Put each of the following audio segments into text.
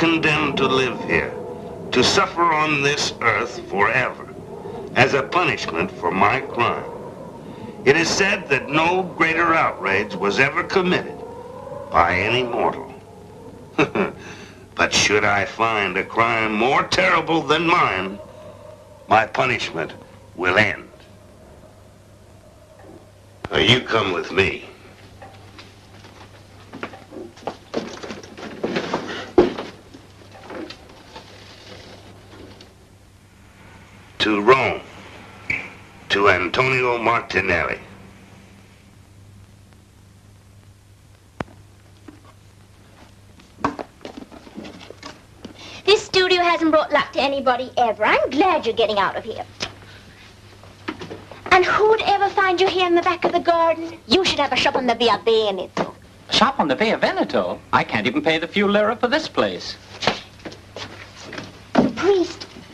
condemned to live here, to suffer on this earth forever, as a punishment for my crime. It is said that no greater outrage was ever committed by any mortal. but should I find a crime more terrible than mine, my punishment will end. Now you come with me. To Rome. To Antonio Martinelli. This studio hasn't brought luck to anybody ever. I'm glad you're getting out of here. And who'd ever find you here in the back of the garden? You should have a shop on the Via Veneto. Shop on the Via Veneto? I can't even pay the few lira for this place.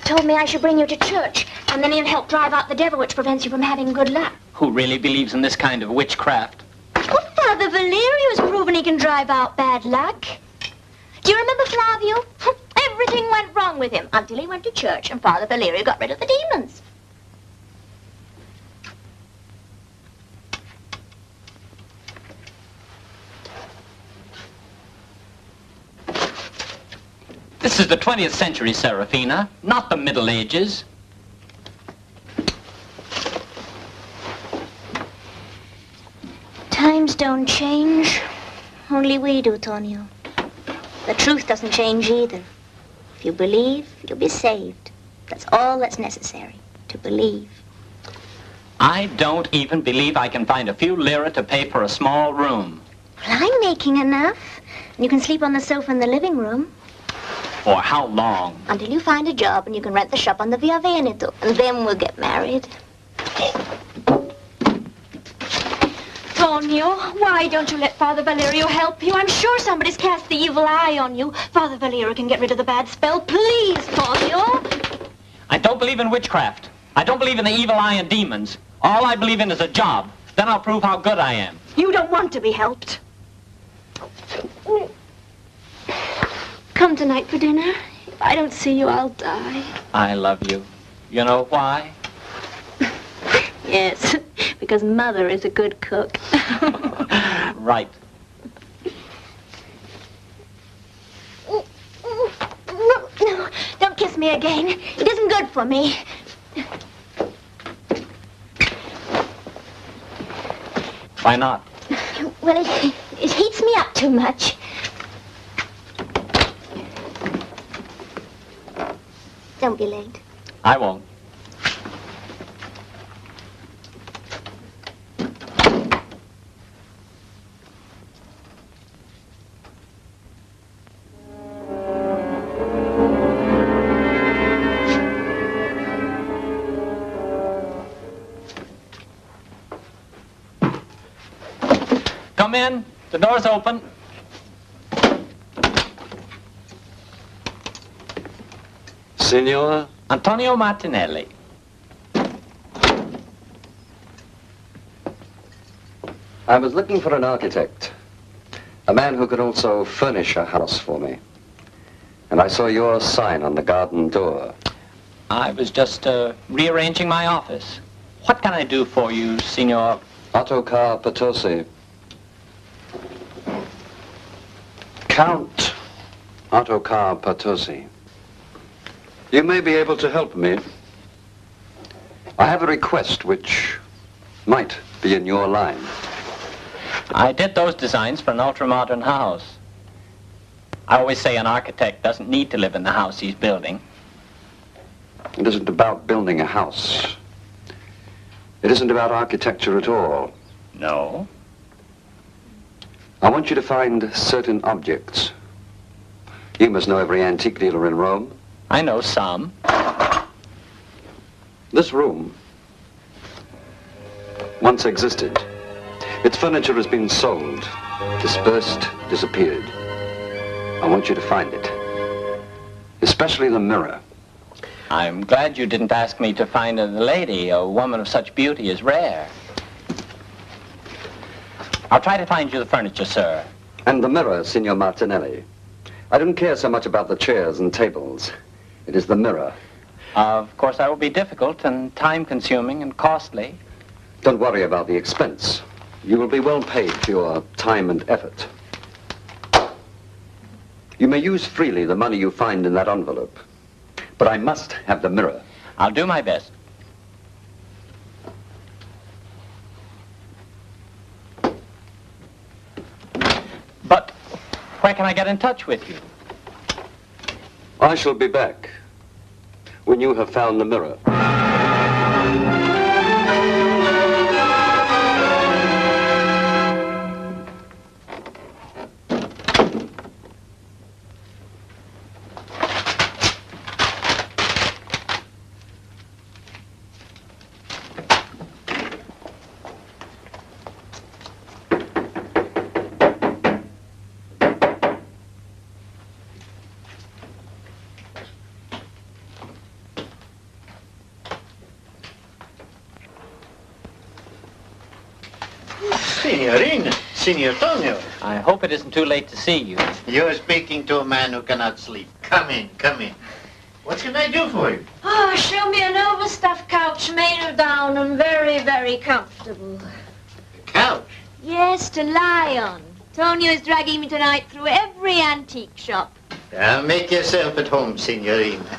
Told me I should bring you to church, and then he'll help drive out the devil which prevents you from having good luck. Who really believes in this kind of witchcraft? Well, Father Valerio's proven he can drive out bad luck. Do you remember Flavio? Everything went wrong with him until he went to church and Father Valerio got rid of the demons. This is the 20th century, Serafina, not the Middle Ages. Times don't change. Only we do, Tonio. The truth doesn't change either. If you believe, you'll be saved. That's all that's necessary, to believe. I don't even believe I can find a few lira to pay for a small room. Well, I'm making enough. You can sleep on the sofa in the living room For how long? until you find a job and you can rent the shop on the Via Veneto. And then we'll get married. Tonio, why don't you let Father Valerio help you? I'm sure somebody's cast the evil eye on you. Father Valerio can get rid of the bad spell. Please, Tonio. I don't believe in witchcraft. I don't believe in the evil eye and demons. All I believe in is a job. Then I'll prove how good I am. You don't want to be helped. Come tonight for dinner. If I don't see you, I'll die. I love you. You know why? Yes, because Mother is a good cook. Right. No, no, don't kiss me again. It isn't good for me. Why not? Well, it, it heats me up too much. Don't be late. I won't. Come in. The door's open. Signor, Antonio Martinelli. I was looking for an architect. A man who could also furnish a house for me. And I saw your sign on the garden door. I was just uh, rearranging my office. What can I do for you, Signor? Ottokar Potosi. Count Ottokar Potosi. You may be able to help me. I have a request which might be in your line. I did those designs for an ultra-modern house. I always say an architect doesn't need to live in the house he's building. It isn't about building a house. It isn't about architecture at all. No. I want you to find certain objects. You must know every antique dealer in Rome. I know some. This room once existed. Its furniture has been sold, dispersed, disappeared. I want you to find it. Especially the mirror. I'm glad you didn't ask me to find a lady. A woman of such beauty is rare. I'll try to find you the furniture, sir. And the mirror, Signor Martinelli. I don't care so much about the chairs and tables. It is the mirror. Of course, that will be difficult and time-consuming and costly. Don't worry about the expense. You will be well paid for your time and effort. You may use freely the money you find in that envelope. But I must have the mirror. I'll do my best. But where can I get in touch with you? I shall be back when you have found the mirror. Signor Tonio, I hope it isn't too late to see you. you're speaking to a man who cannot sleep. Come in, come in. What can I do for you? Oh, show me an overstuffed couch made of down and very, very comfortable. A couch. Yes, to lie on. Tonio is dragging me tonight through every antique shop. Uh, make yourself at home, Signorina.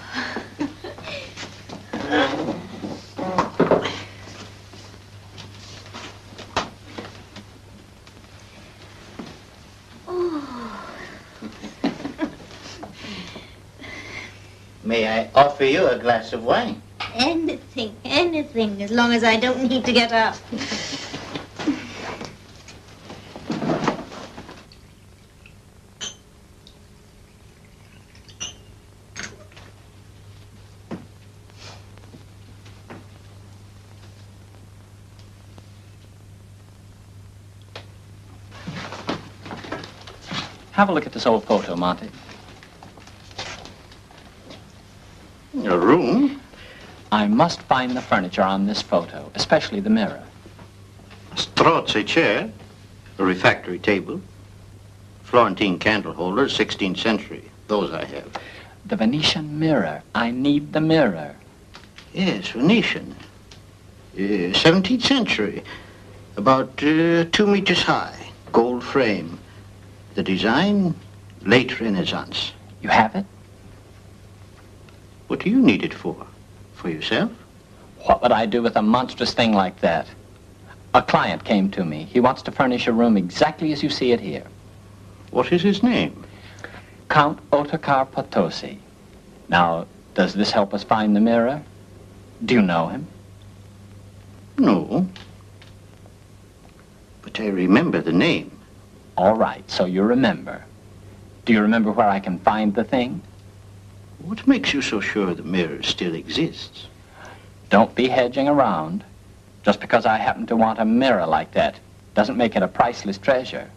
May I offer you a glass of wine? Anything, anything, as long as I don't need to get up. Have a look at this old photo, Monty. A room? I must find the furniture on this photo, especially the mirror. A Strozzi chair, a refectory table, Florentine candle holder, 16th century. Those I have. The Venetian mirror. I need the mirror. Yes, Venetian. Uh, 17th century. About uh, two meters high. Gold frame. The design, late Renaissance. You have it? What do you need it for? For yourself? What would I do with a monstrous thing like that? A client came to me. He wants to furnish a room exactly as you see it here. What is his name? Count Ottokar Potosi. Now, does this help us find the mirror? Do you know him? No. But I remember the name. All right, so you remember. Do you remember where I can find the thing? What makes you so sure the mirror still exists? Don't be hedging around. Just because I happen to want a mirror like that doesn't make it a priceless treasure.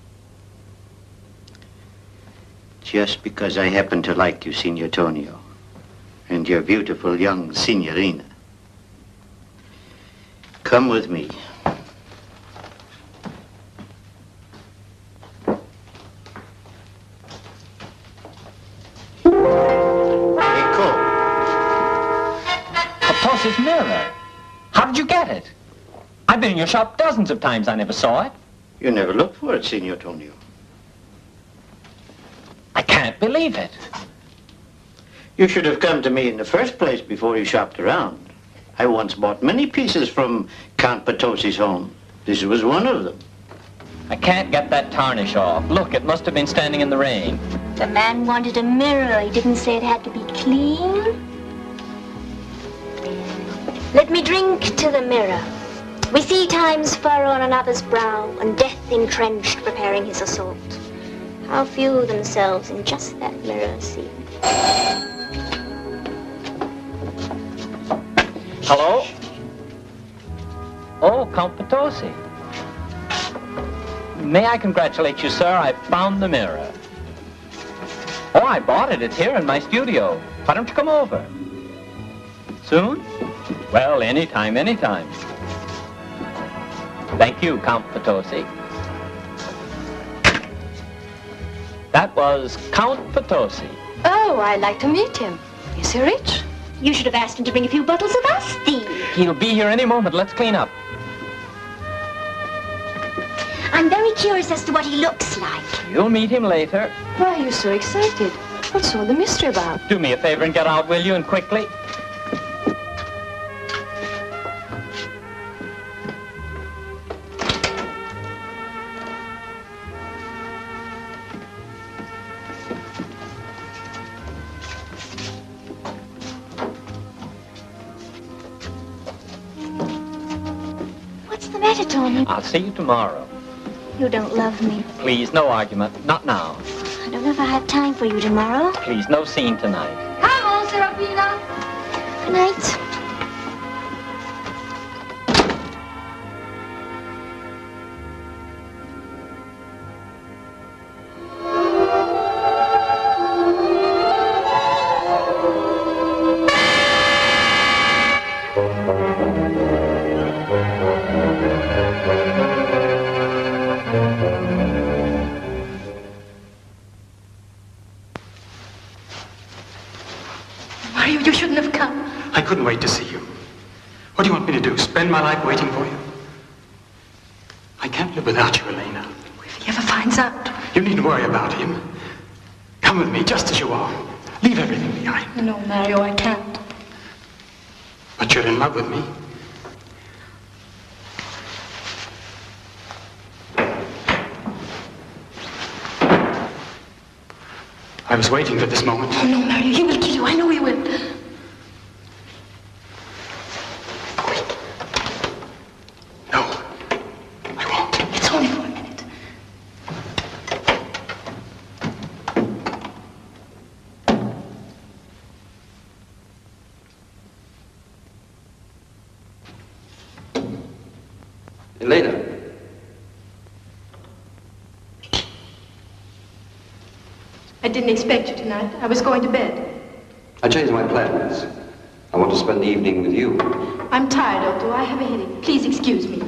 Just because I happen to like you, Signor Tonio, and your beautiful young Signorina. Come with me. I've been in your shop dozens of times. I never saw it. You never looked for it, Signor Tonio. I can't believe it. You should have come to me in the first place before you shopped around. I once bought many pieces from Count Potosi's home. This was one of them. I can't get that tarnish off. Look, it must have been standing in the rain. The man wanted a mirror. He didn't say it had to be clean. Let me drink to the mirror. We see time's furrow on another's brow, and death entrenched preparing his assault. How few themselves in just that mirror see. Hello? Oh, Count Potosi. May I congratulate you, sir? I found the mirror. Oh, I bought it. It's here in my studio. Why don't you come over? Soon? Well, anytime, anytime. Thank you, Count Potosi. That was Count Potosi. Oh, I'd like to meet him. Is he rich? You should have asked him to bring a few bottles of Asti. He'll be here any moment. Let's clean up. I'm very curious as to what he looks like. You'll meet him later. Why are you so excited? What's all the mystery about? Do me a favor and get out, will you, and quickly? What's the matter, Tony? I'll see you tomorrow. You don't love me. Please, no argument. Not now. I don't know if I have time for you tomorrow. Please, no scene tonight. Come on, Serafina. Good night. Mario, you shouldn't have come. I couldn't wait to see you. What do you want me to do? Spend my life waiting for you? I can't live without you, Elena. If he ever finds out. You needn't worry about him. Come with me, just as you are. Leave everything behind. No, Mario, I can't. But you're in love with me. I was waiting for this moment. Oh, no, Mario, he will kill you. I know he will. Quick, No, I won't. it's only for a minute. Elena, I didn't expect you tonight. I was going to bed. I changed my plans. I want to spend the evening with you. I'm tired, Otto. I have a headache. Please excuse me.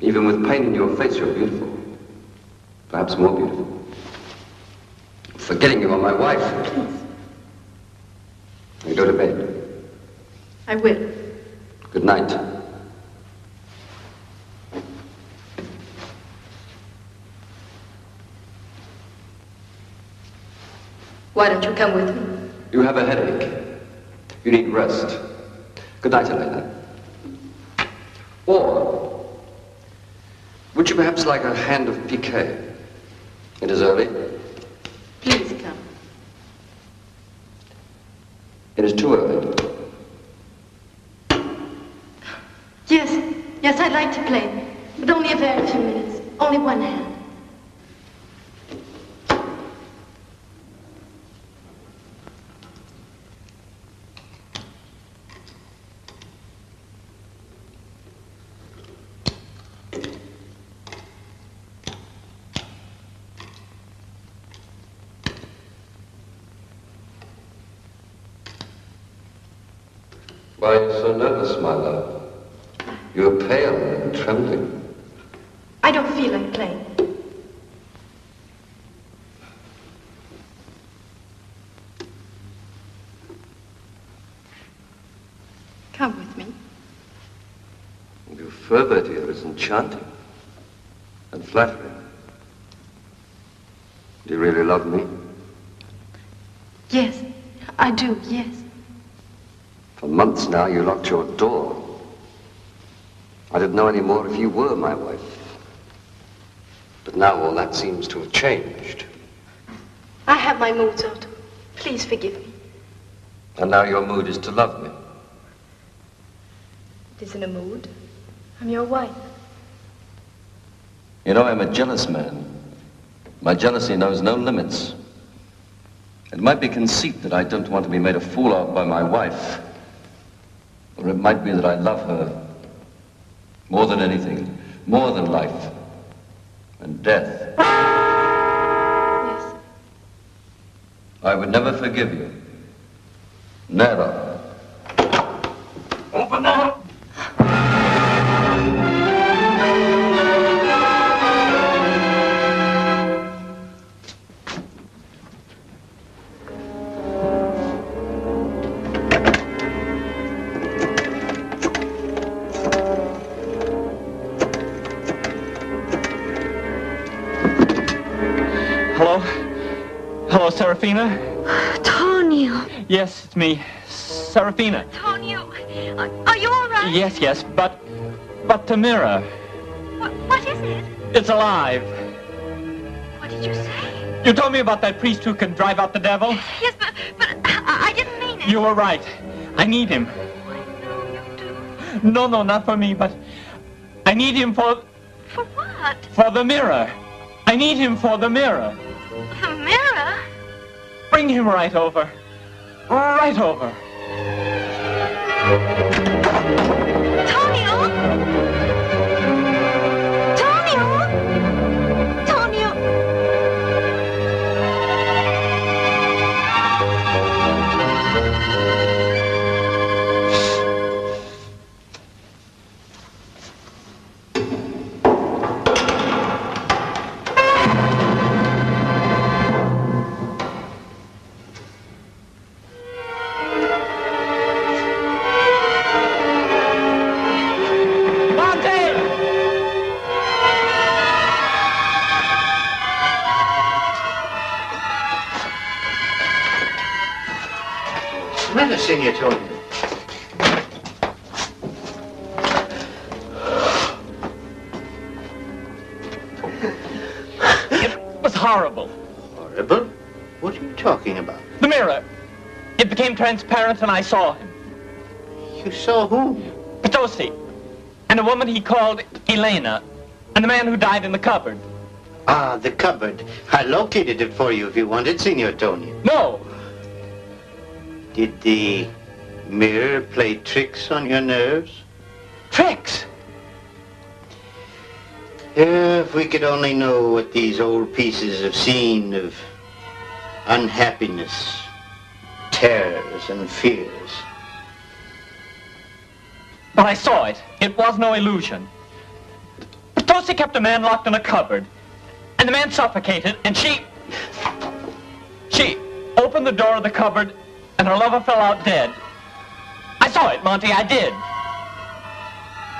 Even with pain in your face, you're beautiful. Perhaps more beautiful. Forgetting you are my wife. Please. Now go to bed. I will. Good night. Why don't you come with me? You have a headache. You need rest. Good night, Elena. Or, would you perhaps like a hand of piquet? It is early. Please come. It is too early. Yes, yes, I'd like to play. But only a very few minutes. Only one hand. Why are you so nervous, my love? You are pale and trembling. I don't feel like playing. Come with me. Your fervor, dear, is enchanting and flattering. Do you really love me? Yes, I do, yes. For months now, you locked your door. I didn't know any more if you were my wife. But now all that seems to have changed. I have my moods, Otto. Please forgive me. And now your mood is to love me. It isn't a mood. I'm your wife. You know, I'm a jealous man. My jealousy knows no limits. It might be conceit that I don't want to be made a fool of by my wife. Or it might be that I love her more than anything, more than life and death. Yes. I would never forgive you. Never. Hello? Hello, Serafina? Tonio. Yes, it's me. Serafina. Tonio, are, are you all right? Yes, yes, but... But Tamira, What, what is it? it's alive. What did you say? You told me about that priest who can drive out the devil. Yes, but, but I, I didn't mean it. You were right. I need him. Oh, I know you do. No, no, not for me, but I need him for For what? for the mirror. I need him for the mirror. Bring him right over. Right over. It was horrible. Horrible? What are you talking about? The mirror. It became transparent and I saw him. You saw whom? Potosi. And a woman he called Elena. And the man who died in the cupboard. Ah, the cupboard. I located it for you if you wanted, Signor Tony. No. Did the mirror play tricks on your nerves? Tricks. If we could only know what these old pieces have seen of unhappiness, terrors, and fears. But I saw it. It was no illusion. Potosi kept a man locked in a cupboard. And the man suffocated, and she... She opened the door of the cupboard, and her lover fell out dead. I saw it, Monty, I did.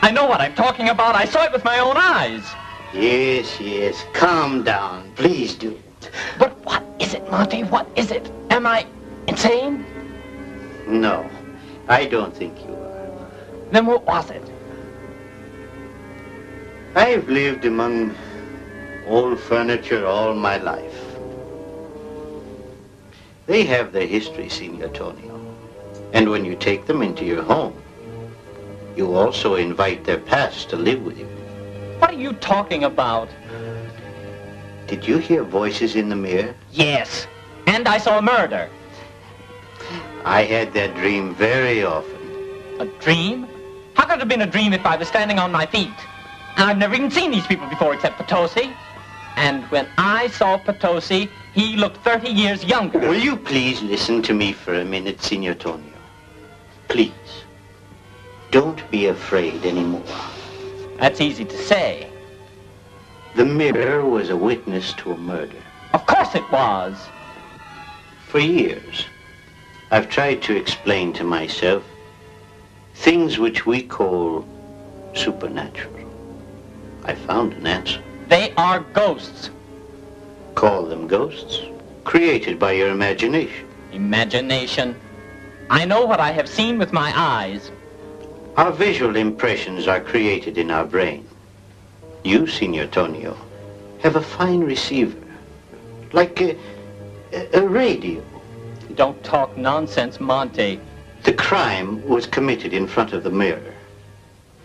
I know what I'm talking about. I saw it with my own eyes. Yes, yes. Calm down. Please do. But what is it, Monty? What is it? Am I insane? No, I don't think you are. Then what was it? I've lived among old furniture all my life. They have their history, Signor Tonio. And when you take them into your home, you also invite their past to live with you. What are you talking about? Did you hear voices in the mirror? Yes. And I saw a murder. I had that dream very often. A dream? How could it have been a dream if I was standing on my feet? And I've never even seen these people before except Potosi. And when I saw Potosi, he looked 30 years younger. Will you please listen to me for a minute, Signor Tonio? Please. Don't be afraid anymore. That's easy to say. The mirror was a witness to a murder. Of course it was. For years, I've tried to explain to myself things which we call supernatural. I found an answer. They are ghosts. Call them ghosts, created by your imagination. Imagination. I know what I have seen with my eyes. Our visual impressions are created in our brain. You, Signor Tonio, have a fine receiver, like a, a, a radio. Don't talk nonsense, Monty. The crime was committed in front of the mirror.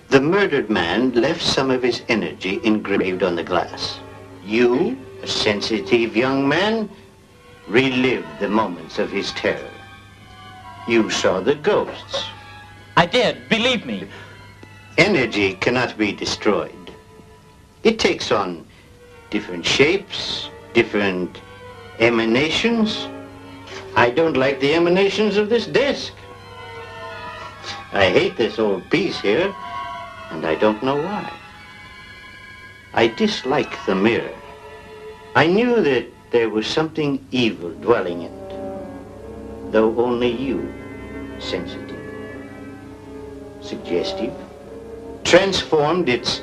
The murdered man left some of his energy engraved on the glass. You, a sensitive young man, relived the moments of his terror. You saw the ghosts. I did, believe me. Energy cannot be destroyed. It takes on different shapes, different emanations. I don't like the emanations of this desk. I hate this old piece here, and I don't know why. I dislike the mirror. I knew that there was something evil dwelling in it, though only you, sensitive, suggestive, transformed its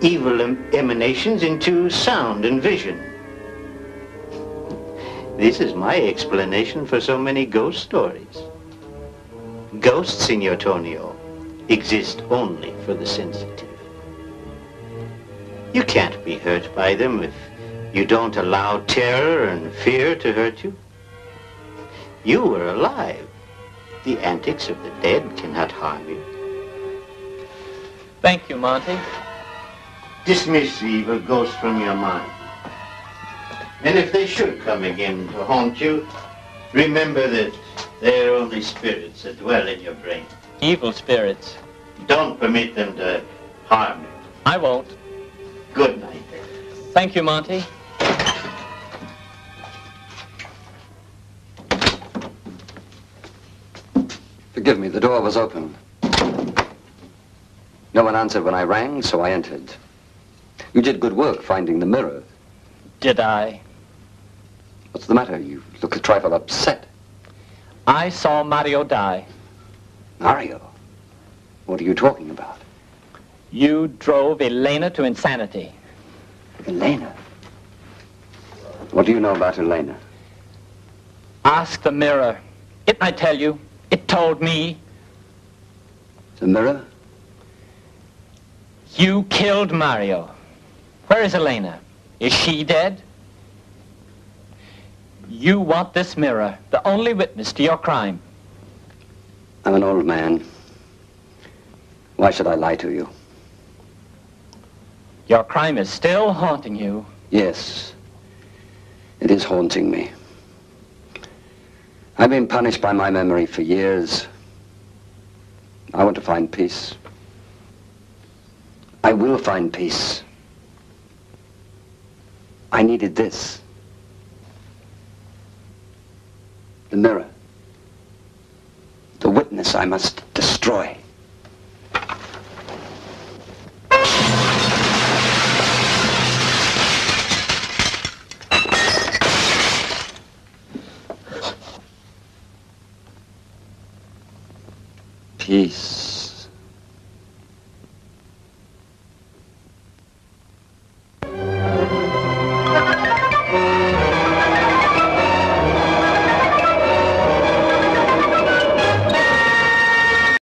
evil em- emanations into sound and vision. This is my explanation for so many ghost stories. Ghosts, Signor Tonio, exist only for the sensitive. You can't be hurt by them if you don't allow terror and fear to hurt you. You were alive. The antics of the dead cannot harm you. Thank you, Monty. Dismiss the evil ghosts from your mind. And if they should come again to haunt you, remember that they're only spirits that dwell in your brain. Evil spirits. Don't permit them to harm you. I won't. Good night. Thank you, Monty. Forgive me, the door was open. No one answered when I rang, so I entered. You did good work finding the mirror. Did I? What's the matter? You look a trifle upset. I saw Mario die. Mario? What are you talking about? You drove Elena to insanity. Elena? What do you know about Elena? Ask the mirror. It might tell you. It told me. The mirror? You killed Mario. Where is Elena? Is she dead? You want this mirror, the only witness to your crime. I'm an old man. Why should I lie to you? Your crime is still haunting you. Yes, it is haunting me. I've been punished by my memory for years. I want to find peace. I will find peace. I needed this. The mirror. The witness I must destroy. Peace.